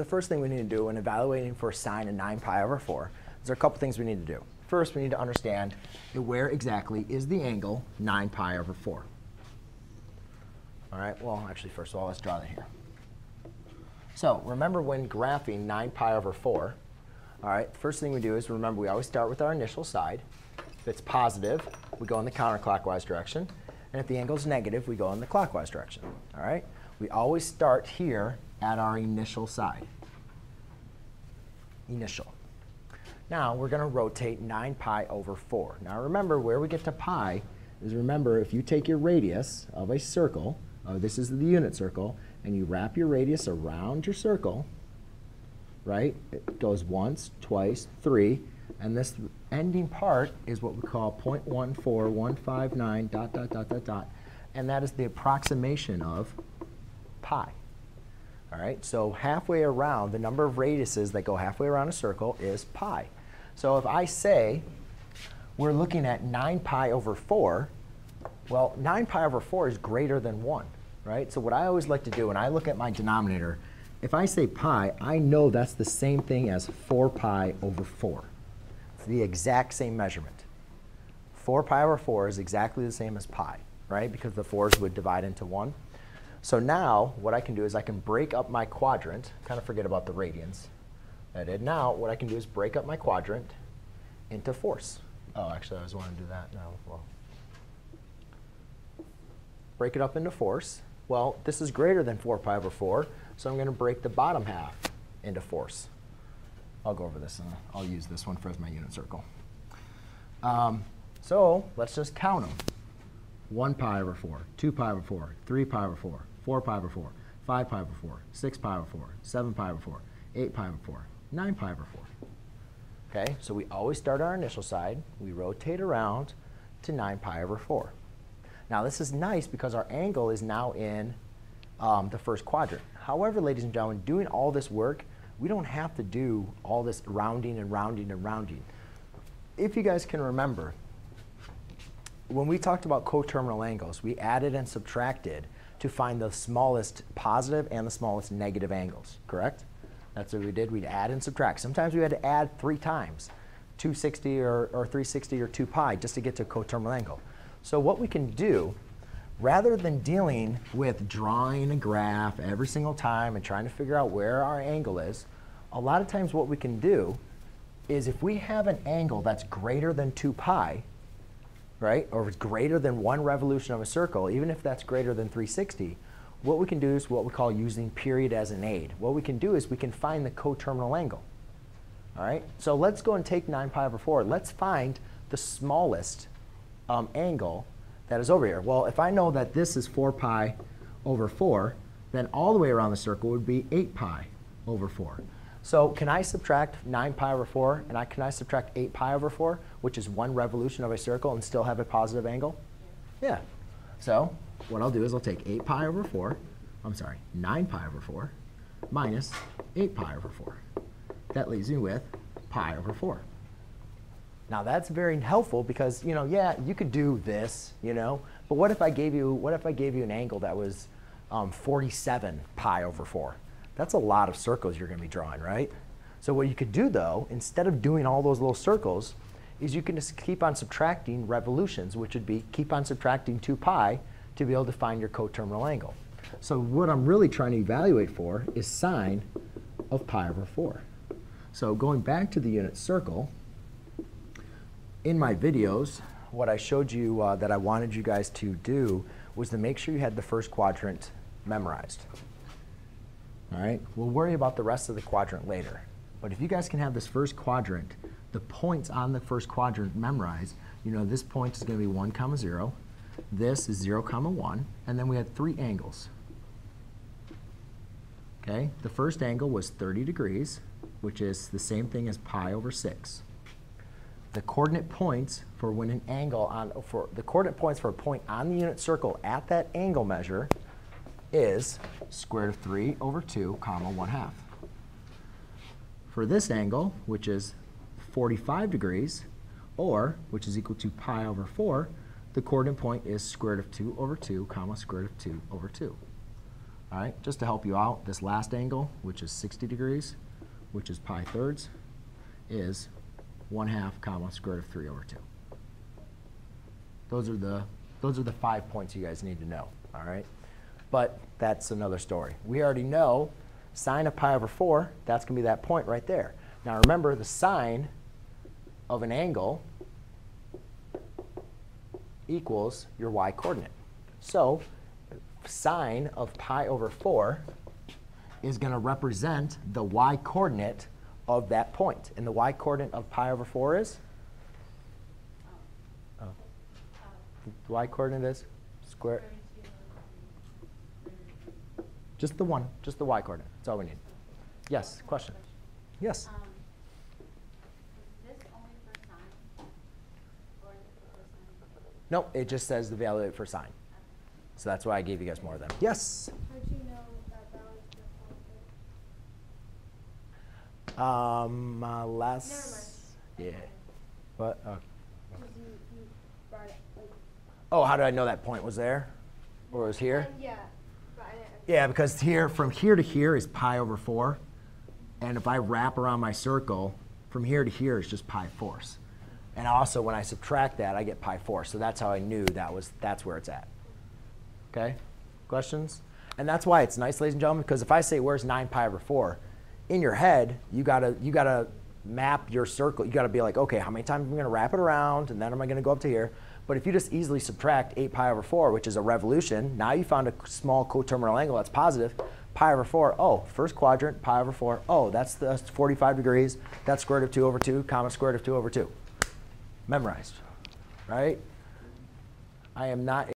the first thing we need to do when evaluating for sine of 9 pi over 4 is there are a couple things we need to do. First, we need to understand where exactly is the angle 9 pi over 4. All right, well, actually, first of all, let's draw that here. So remember when graphing 9 pi over 4, all right, first thing we do is remember we always start with our initial side. If it's positive, we go in the counterclockwise direction. And if the angle is negative, we go in the clockwise direction. All right? We always start here at our initial side. Initial. Now we're going to rotate 9 pi over 4. Now remember where we get to pi is remember if you take your radius of a circle, oh, this is the unit circle, and you wrap your radius around your circle, right? It goes once, twice, three, and this ending part is what we call 0.14159 dot, dot, dot, dot, dot. And that is the approximation of pi. All right, so halfway around, the number of radiuses that go halfway around a circle is pi. So if I say we're looking at 9 pi over 4, well, 9 pi over 4 is greater than 1, right? So what I always like to do when I look at my denominator, if I say pi, I know that's the same thing as 4 pi over 4. It's the exact same measurement. 4 pi over 4 is exactly the same as pi, right? Because the 4s would divide into 1. So now what I can do is I can break up my quadrant. Kind of forget about the radians. Did. Now what I can do is break up my quadrant into force. Oh, actually, I was wanting to do that now. Well, break it up into force. Well, this is greater than 4 pi over 4, so I'm going to break the bottom half into force. I'll go over this and I'll use this one for my unit circle. Um, so let's just count them. 1 pi over 4, 2 pi over 4, 3 pi over 4, 4 pi over 4, 5 pi over 4, 6 pi over 4, 7 pi over 4, 8 pi over 4, 9 pi over 4. Okay, so we always start our initial side. We rotate around to 9 pi over 4. Now this is nice because our angle is now in um, the first quadrant. However, ladies and gentlemen, doing all this work we don't have to do all this rounding and rounding and rounding. If you guys can remember, when we talked about coterminal angles, we added and subtracted to find the smallest positive and the smallest negative angles, correct? That's what we did. We'd add and subtract. Sometimes we had to add three times, 260 or, or 360 or 2 pi, just to get to a coterminal angle. So what we can do rather than dealing with drawing a graph every single time and trying to figure out where our angle is, a lot of times what we can do is if we have an angle that's greater than 2 pi, right, or it's greater than one revolution of a circle, even if that's greater than 360, what we can do is what we call using period as an aid. What we can do is we can find the coterminal angle. All right, so let's go and take 9 pi over 4. Let's find the smallest um, angle that is over here. Well, if I know that this is 4 pi over 4, then all the way around the circle would be 8 pi over 4. So can I subtract 9 pi over 4, and I, can I subtract 8 pi over 4, which is one revolution of a circle, and still have a positive angle? Yeah. So what I'll do is I'll take 8 pi over 4, I'm sorry, 9 pi over 4, minus 8 pi over 4. That leaves me with pi over 4. Now that's very helpful because, you know, yeah, you could do this, you know, but what if I gave you, what if I gave you an angle that was um, 47 pi over 4? That's a lot of circles you're going to be drawing, right? So what you could do though, instead of doing all those little circles, is you can just keep on subtracting revolutions, which would be keep on subtracting 2 pi to be able to find your coterminal angle. So what I'm really trying to evaluate for is sine of pi over 4. So going back to the unit circle, in my videos, what I showed you uh, that I wanted you guys to do was to make sure you had the first quadrant memorized. All right, we'll worry about the rest of the quadrant later. But if you guys can have this first quadrant, the points on the first quadrant memorized, you know this point is going to be 1 comma 0, this is 0 comma 1, and then we had three angles. Okay, the first angle was 30 degrees, which is the same thing as pi over 6 the coordinate points for when an angle on, for the coordinate points for a point on the unit circle at that angle measure is square root of 3 over 2 comma 1 half. For this angle, which is 45 degrees, or which is equal to pi over 4, the coordinate point is square root of 2 over 2 comma square root of 2 over 2. All right, just to help you out, this last angle, which is 60 degrees, which is pi thirds, is 1 half comma square root of 3 over 2. Those are the those are the five points you guys need to know. All right, but that's another story. We already know sine of pi over 4. That's going to be that point right there. Now remember, the sine of an angle equals your y coordinate. So sine of pi over 4 is going to represent the y coordinate of that point. And the y coordinate of pi over 4 is? Oh. oh. The y coordinate is square. Just the one, just the y coordinate. That's all we need. Yes, question. Yes. Um, Is this only for sine? Or is it for cosine? No, it just says the value for sine. So that's why I gave you guys more of them. Yes. How'd you know that that was the conflict? Um, uh, less. Yeah. What? Oh. Because you, you it, like. oh, how did I know that point was there? Or was here? Uh, Yeah, but I didn't. Yeah, because here, from here to here is pi over 4. And if I wrap around my circle, from here to here is just pi fourths. And also, when I subtract that, I get pi fourths. So that's how I knew that was that's where it's at. Okay? Questions? And that's why it's nice, ladies and gentlemen, because if I say where's 9 pi over 4, in your head, you gotta you gotta map your circle. You gotta be like, okay, how many times am I gonna wrap it around, and then am I gonna go up to here? But if you just easily subtract 8 pi over 4, which is a revolution, now you found a small coterminal angle that's positive. Pi over 4, oh, first quadrant, pi over 4, oh, that's the that's 45 degrees. That's square root of 2 over 2, comma square root of 2 over 2. Memorized, right? I am not